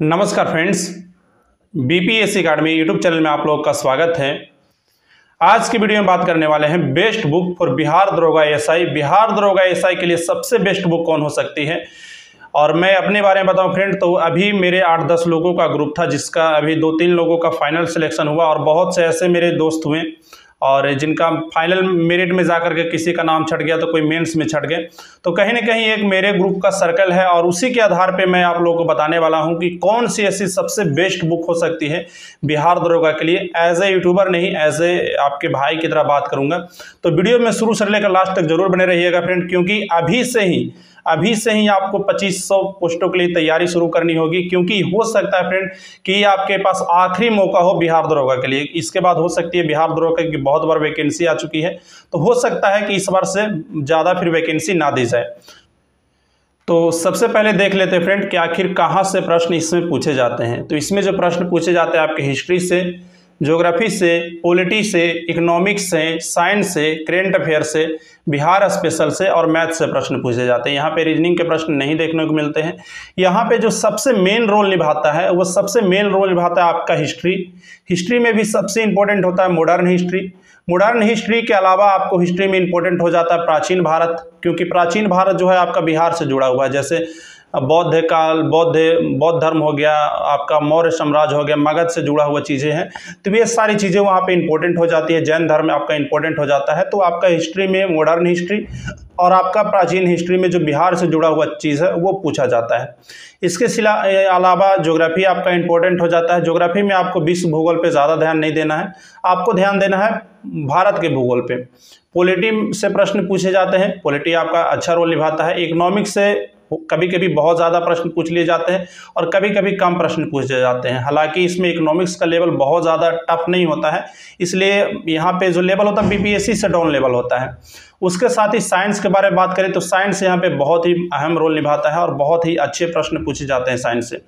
नमस्कार friends BPSC academy YouTube channel में आप लोगों का स्वागत है। आज की वीडियो में बात करने वाले हैं बेस्ट बुक फॉर बिहार दरोगा एसआई बिहार दरोगा एसआई के लिए सबसे बेस्ट बुक कौन हो सकती है? और मैं अपने बारे में बताऊँ फ्रेंड तो अभी मेरे आठ दस लोगों का ग्रुप था, जिसका अभी दो तीन लोगों का फाइनल सिलेक्शन हुआ और बहुत से ऐसे मेरे दोस्त हुए और जिनका फाइनल मेरिट में जाकर के किसी का नाम छट गया तो कोई मेंस में छट गए। तो कहीं ना कहीं एक मेरे ग्रुप का सर्कल है और उसी के आधार पे मैं आप लोगों को बताने वाला हूँ कि कौन सी ऐसी सबसे बेस्ट बुक हो सकती है बिहार दरोगा के लिए। एज ए यूट्यूबर नहीं एज ए आपके भाई की तरह बात करूँगा। तो वीडियो में शुरू से लेकर लास्ट तक ज़रूर बने रहिएगा फ्रेंड क्योंकि अभी से ही, अभी से ही आपको 2500 पोस्टों के लिए तैयारी शुरू करनी होगी, क्योंकि हो सकता है फ्रेंड कि आपके पास आखिरी मौका हो बिहार दरोगा के लिए। इसके बाद हो सकती है बिहार दरोगा की बहुत बार वैकेंसी आ चुकी है। तो हो सकता है कि इस बार से ज़्यादा फिर वैकेंसी ना दी जाए। तो सबसे पहले देख लेते हैं फ्रेंड कि आखिर कहाँ से प्रश्न इसमें पूछे जाते हैं। तो इसमें जो प्रश्न पूछे जाते हैं आपके हिस्ट्री से ज्योग्राफी से पॉलिटी से इकोनॉमिक्स से साइंस से करेंट अफेयर से, बिहार स्पेशल से और मैथ से प्रश्न पूछे जाते हैं। यहाँ पे रीजनिंग के प्रश्न नहीं देखने को मिलते हैं। यहाँ पे जो सबसे मेन रोल निभाता है, वो सबसे मेन रोल निभाता है आपका हिस्ट्री हिस्ट्री में भी सबसे इंपॉर्टेंट होता है मॉडर्न हिस्ट्री मॉडर्न हिस्ट्री के अलावा आपको हिस्ट्री में इंपॉर्टेंट हो जाता है प्राचीन भारत, क्योंकि प्राचीन भारत जो है आपका बिहार से जुड़ा हुआ है। जैसे बौद्ध काल, बौद्ध बौद्ध धर्म हो गया, आपका मौर्य साम्राज्य हो गया, मगध से जुड़ा हुआ चीज़ें हैं। तो ये सारी चीज़ें वहाँ पे इंपॉर्टेंट हो जाती है। जैन धर्म आपका इंपॉर्टेंट हो जाता है तो आपका हिस्ट्री में मॉडर्न हिस्ट्री और आपका प्राचीन हिस्ट्री में जो बिहार से जुड़ा हुआ चीज़ है, वो पूछा जाता है। इसके सिला अलावा ज्योग्राफी आपका इंपॉर्टेंट हो जाता है। ज्योग्राफी में आपको विश्व भूगोल पे ज़्यादा ध्यान नहीं देना है। आपको ध्यान देना है भारत के भूगोल पे। पॉलिटी से प्रश्न पूछे जाते हैं। पॉलिटी आपका अच्छा रोल निभाता है। इकोनॉमिक्स से कभी कभी बहुत ज़्यादा प्रश्न पूछ लिए जाते हैं और कभी कभी कम प्रश्न पूछे जाते हैं। हालाँकि इसमें इकोनॉमिक्स का लेवल बहुत ज़्यादा टफ नहीं होता है, इसलिए यहाँ पे जो लेवल होता है बीपीएससी से डाउन लेवल होता है। उसके साथ ही साइंस के बारे में बात करें तो साइंस यहाँ पे बहुत ही अहम रोल निभाता है और बहुत ही अच्छे प्रश्न पूछे जाते हैं साइंस से।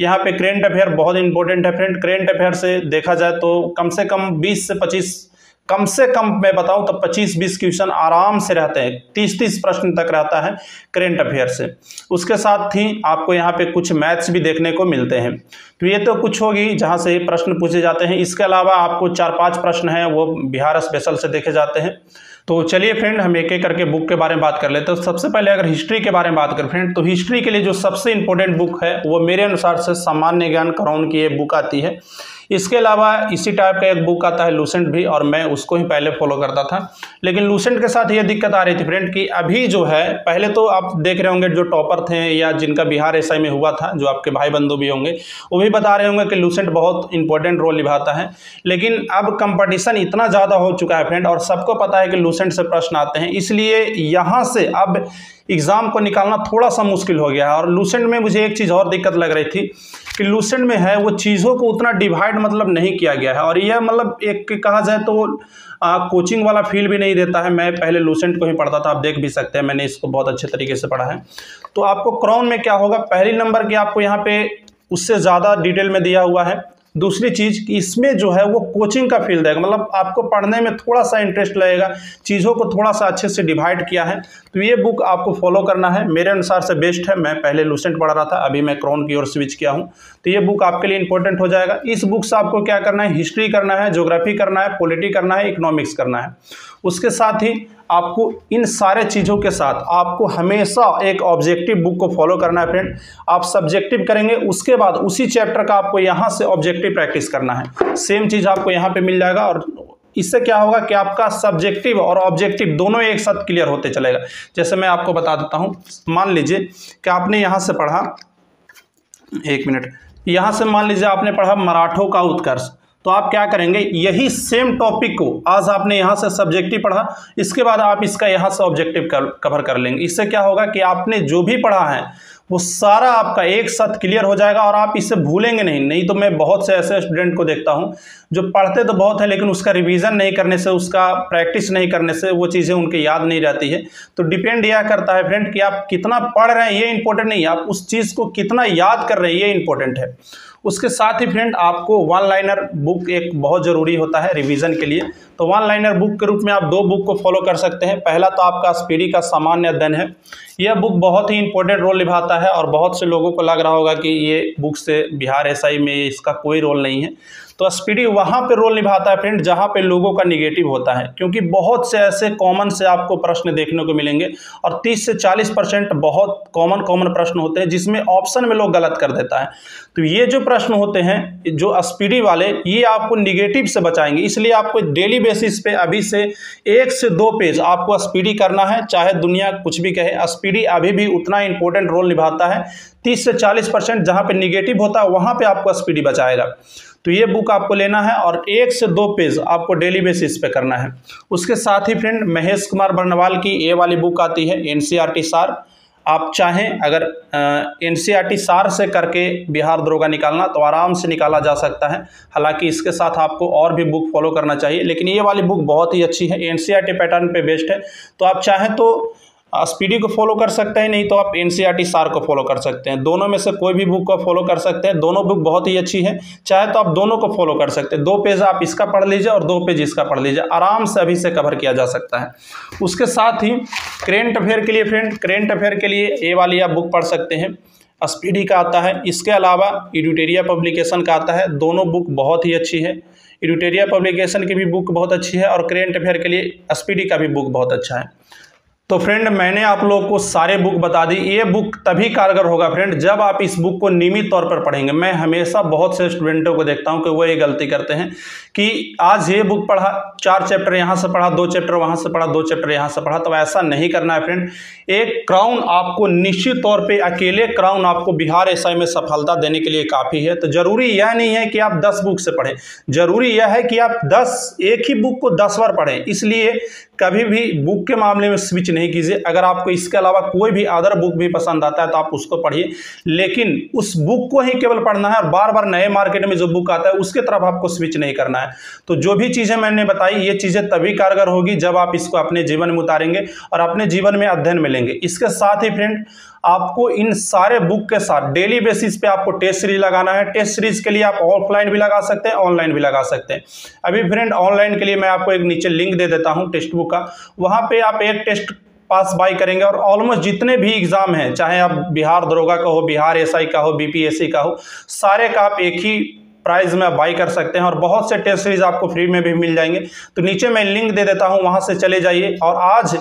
यहाँ पे करेंट अफेयर बहुत इंपॉर्टेंट है। फ्रेंड करेंट अफेयर से देखा जाए तो कम से कम 20 से 25 कम से कम मैं बताऊँ तो 25-20 क्वेश्चन आराम से रहते हैं। 30-30 प्रश्न तक रहता है करेंट अफेयर से। उसके साथ ही आपको यहाँ पे कुछ मैथ्स भी देखने को मिलते हैं। तो ये तो कुछ होगी जहाँ से प्रश्न पूछे जाते हैं। इसके अलावा आपको चार पाँच प्रश्न हैं, वो बिहार स्पेशल से देखे जाते हैं। तो चलिए फ्रेंड, हम एक एक करके बुक के बारे में बात कर लेते हैं। तो सबसे पहले अगर हिस्ट्री के बारे में बात करें फ्रेंड तो हिस्ट्री के लिए जो सबसे इंपॉर्टेंट बुक है, वो मेरे अनुसार से सामान्य ज्ञान करौन की ये बुक आती है। इसके अलावा इसी टाइप का एक बुक आता है लूसेंट भी, और मैं उसको ही पहले फॉलो करता था। लेकिन लूसेंट के साथ ये दिक्कत आ रही थी फ्रेंड कि अभी जो है, पहले तो आप देख रहे होंगे जो टॉपर थे या जिनका बिहार एसआई में हुआ था, जो आपके भाई बंधु भी होंगे, वो भी बता रहे होंगे कि लूसेंट बहुत इंपॉर्टेंट रोल निभाता है। लेकिन अब कंपटिशन इतना ज़्यादा हो चुका है फ्रेंड और सबको पता है कि लूसेंट से प्रश्न आते हैं। इसलिए यहाँ से अब एग्ज़ाम को निकालना थोड़ा सा मुश्किल हो गया है। और लूसेंट में मुझे एक चीज़ और दिक्कत लग रही थी कि लूसेंट में है वो चीज़ों को उतना डिवाइड मतलब नहीं किया गया है। और यह मतलब एक कहा जाए तो आ, कोचिंग वाला फील भी नहीं देता है। मैं पहले लूसेंट को ही पढ़ता था आप देख भी सकते हैं मैंने इसको बहुत अच्छे तरीके से पढ़ा है। तो आपको क्राउन में क्या होगा? पहली नंबर की आपको यहाँ पे उससे ज़्यादा डिटेल में दिया हुआ है। दूसरी चीज़ कि इसमें जो है वो कोचिंग का फ़ील्ड देगा मतलब आपको पढ़ने में थोड़ा सा इंटरेस्ट लगेगा, चीज़ों को थोड़ा सा अच्छे से डिवाइड किया है। तो ये बुक आपको फॉलो करना है। मेरे अनुसार से बेस्ट है। मैं पहले लूसेंट पढ़ रहा था, अभी मैं क्रॉन की ओर स्विच किया हूँ। तो ये बुक आपके लिए इंपॉर्टेंट हो जाएगा। इस बुक से आपको क्या करना है? हिस्ट्री करना है जोग्राफी करना है पॉलिटी करना है इकोनॉमिक्स करना है। उसके साथ ही आपको इन सारे चीज़ों के साथ आपको हमेशा एक ऑब्जेक्टिव बुक को फॉलो करना है फ्रेंड आप सब्जेक्टिव करेंगे, उसके बाद उसी चैप्टर का आपको यहाँ से ऑब्जेक्टिव प्रैक्टिस करना है। सेम चीज़ आपको यहाँ पे मिल जाएगा और इससे क्या होगा कि आपका सब्जेक्टिव और ऑब्जेक्टिव दोनों एक साथ क्लियर होते चलेगा। जैसे मैं आपको बता देता हूँ, मान लीजिए कि आपने यहाँ से पढ़ा, एक मिनट, यहाँ से मान लीजिए आपने पढ़ा मराठों का उत्कर्ष। तो आप क्या करेंगे? यही सेम टॉपिक को आज आपने यहाँ से सब्जेक्टिव पढ़ा, इसके बाद आप इसका यहाँ से ऑब्जेक्टिव कवर कर लेंगे। इससे क्या होगा कि आपने जो भी पढ़ा है, वो सारा आपका एक साथ क्लियर हो जाएगा और आप इसे भूलेंगे नहीं। नहीं तो मैं बहुत से ऐसे स्टूडेंट को देखता हूँ, जो पढ़ते तो बहुत है, लेकिन उसका रिवीजन नहीं करने से, उसका प्रैक्टिस नहीं करने से, वो चीज़ें उनके याद नहीं रहती है। तो डिपेंड यह करता है फ्रेंड कि आप कितना पढ़ रहे हैं, ये इंपॉर्टेंट नहीं है। आप उस चीज़ को कितना याद कर रहे हैं, ये इंपॉर्टेंट है। उसके साथ ही फ्रेंड आपको वन लाइनर बुक एक बहुत ज़रूरी होता है रिवीजन के लिए। तो वन लाइनर बुक के रूप में आप दो बुक को फॉलो कर सकते हैं। पहला तो आपका स्पीडी का सामान्य अध्ययन है। यह बुक बहुत ही इंपॉर्टेंट रोल निभाता है और बहुत से लोगों को लग रहा होगा कि ये बुक से बिहार एसआई में इसका कोई रोल नहीं है। तो स्पीडी वहाँ पे रोल निभाता है फ्रेंड जहाँ पे लोगों का निगेटिव होता है। क्योंकि बहुत से ऐसे कॉमन से आपको प्रश्न देखने को मिलेंगे और 30 से 40 परसेंट बहुत कॉमन कॉमन प्रश्न होते हैं, जिसमें ऑप्शन में लोग गलत कर देता है। तो ये जो प्रश्न होते हैं, जो स्पीडी वाले, ये आपको निगेटिव से बचाएँगे। इसलिए आपको डेली बेसिस पे अभी से एक से दो पेज आपको स्पीडी करना है। चाहे दुनिया कुछ भी कहे स्पीडी अभी भी उतना इंपॉर्टेंट रोल निभाता है। तीस से चालीस परसेंट जहाँ पे निगेटिव होता है, वहाँ पे आपको स्पीडी बचाएगा। तो ये बुक आपको लेना है और एक से दो पेज आपको डेली बेसिस पे करना है। उसके साथ ही फ्रेंड महेश कुमार बर्नवाल की ये वाली बुक आती है एन सार। आप चाहें अगर एन सार से करके बिहार दरोगा निकालना तो आराम से निकाला जा सकता है। हालाँकि इसके साथ आपको और भी बुक फॉलो करना चाहिए, लेकिन ये वाली बुक बहुत ही अच्छी है एन पैटर्न पे बेस्ड है। तो आप चाहें तो स्पीडी को फॉलो कर सकते हैं, नहीं तो आप एन सी सार को फॉलो कर सकते हैं। दोनों में से कोई भी बुक को फॉलो कर सकते हैं। दोनों बुक बहुत ही अच्छी है। चाहे तो आप दोनों को फॉलो कर सकते हैं। दो पेज आप इसका पढ़ लीजिए और दो पेज इसका पढ़ लीजिए। आराम से अभी से कवर किया जा सकता है। उसके साथ ही करेंट अफेयर के लिए फ्रेंड करेंट अफेयर के लिए ए वाली आप बुक पढ़ सकते हैं। स्पीडी का आता है। इसके अलावा एडिटेरिया पब्लिकेशन का आता है। दोनों बुक बहुत ही अच्छी है। एडिटेरिया पब्लिकेशन की भी बुक बहुत अच्छी है और करेंट अफेयर के लिए स्पीडी का भी बुक बहुत अच्छा है। तो फ्रेंड मैंने आप लोगों को सारे बुक बता दी। ये बुक तभी कारगर होगा फ्रेंड जब आप इस बुक को नियमित तौर पर पढ़ेंगे। मैं हमेशा बहुत से स्टूडेंटों को देखता हूँ कि वो ये गलती करते हैं कि आज ये बुक पढ़ा, चार चैप्टर यहाँ से पढ़ा, दो चैप्टर वहाँ से पढ़ा, दो चैप्टर यहाँ से पढ़ा तो ऐसा नहीं करना है फ्रेंड एक क्राउन आपको निश्चित तौर पर अकेले क्राउन आपको बिहार एस में सफलता देने के लिए काफ़ी है। तो ज़रूरी यह नहीं है कि आप दस बुक से पढ़ें। ज़रूरी यह है कि आप दस, एक ही बुक को दस बार पढ़ें। इसलिए कभी भी बुक के मामले में स्विच नहीं कीजिए। अगर आपको इसके अलावा कोई भी अदर बुक भी पसंद आता है तो आप उसको पढ़िए। लेकिन उस बुक को ही केवल पढ़ना है और बार बार नए मार्केट में जो बुक आता है, उसके तरफ़ आपको स्विच नहीं करना है। तो जो भी चीज़ें मैंने बताई, ये चीज़ें तभी कारगर होगी जब आप इसको अपने जीवन में उतारेंगे और अपने जीवन में अध्ययन में लेंगे। इसके साथ ही फ्रेंड आपको इन सारे बुक के साथ डेली बेसिस पे आपको टेस्ट सीरीज़ लगाना है। टेस्ट सीरीज़ के लिए आप ऑफलाइन भी लगा सकते हैं ऑनलाइन भी लगा सकते हैं। अभी फ्रेंड ऑनलाइन के लिए मैं आपको एक नीचे लिंक दे देता हूँ टेक्स्ट बुक का। वहाँ पे आप एक टेस्ट पास बाई करेंगे और ऑलमोस्ट जितने भी एग्ज़ाम हैं, चाहे आप बिहार दरोगा का हो, बिहार एसआई का हो बीपीएससी का हो, सारे का आप एक ही प्राइस में आप बाई कर सकते हैं और बहुत से टेस्ट सीरीज़ आपको फ्री में भी मिल जाएँगे। तो नीचे मैं लिंक दे देता हूँ, वहाँ से चले जाइए और आज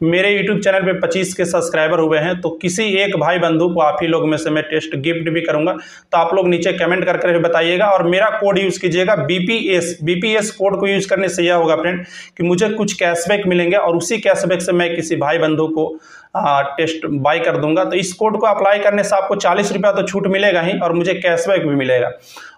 मेरे YouTube चैनल पे 25 के सब्सक्राइबर हुए हैं तो किसी एक भाई बंधु को आप ही लोग में से मैं टेस्ट गिफ्ट भी करूँगा। तो आप लोग नीचे कमेंट करके बताइएगा और मेरा कोड यूज़ कीजिएगा बीपीएस बीपीएस कोड को यूज़ करने से यह होगा फ्रेंड कि मुझे कुछ कैशबैक मिलेंगे और उसी कैशबैक से मैं किसी भाई बंधु को आ, टेस्ट बाई कर दूँगा। तो इस कोड को अप्लाई करने से आपको चालीस रुपया तो छूट मिलेगा ही और मुझे कैशबैक भी मिलेगा।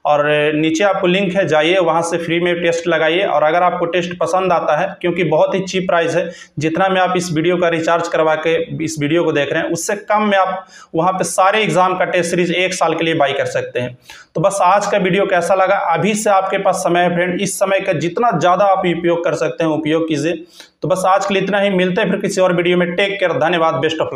और नीचे आपको लिंक है, जाइए, वहाँ से फ्री में टेस्ट लगाइए और अगर आपको टेस्ट पसंद आता है, क्योंकि बहुत ही चीप प्राइस है, जितना में आप इस वीडियो का रिचार्ज करवा के इस वीडियो को देख रहे हैं, उससे कम में आप वहाँ पे सारे एग्ज़ाम का टेस्ट सीरीज़ एक साल के लिए बाई कर सकते हैं। तो बस आज का वीडियो कैसा लगा? अभी से आपके पास समय है फ्रेंड इस समय का जितना ज़्यादा आप उपयोग कर सकते हैं, उपयोग कीजिए। तो बस आज के लिए इतना ही, मिलते हैं फिर किसी और वीडियो में टेक केयर धन्यवाद बेस्ट ऑफ़